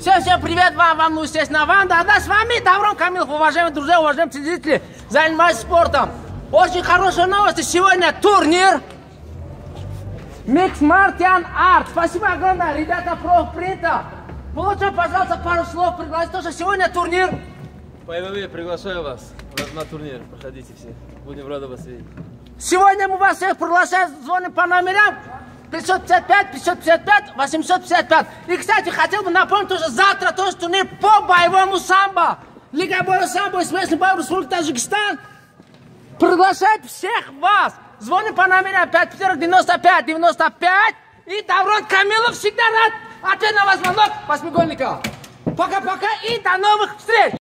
Всем, всем привет вам, вам, ну, естественно, Ванда. Да, с вами Таврон Камилов, уважаемые друзья, уважаемые телезрители. Занимаюсь спортом. Очень хорошая новость. Сегодня турнир Микс Мартиан Арт. Спасибо огромное, ребята, профпринта. Получим, пожалуйста, пару слов пригласить. Тоже сегодня турнир. ПВВ, приглашаю вас на турнир. Проходите все. Будем рады вас видеть. Сегодня мы вас всех приглашаем, звоним по номерам 555, 555, 855. И, кстати, хотел бы напомнить, тоже завтра тоже турнир по боевому самбо. Лига боевого самбо, известный боевой республика Таджикистан. Приглашает всех вас. Звоним по номерам 5 95 95. И Таврон Камилов всегда рад ответить на ваш звонок восьмигольника. Пока-пока и до новых встреч!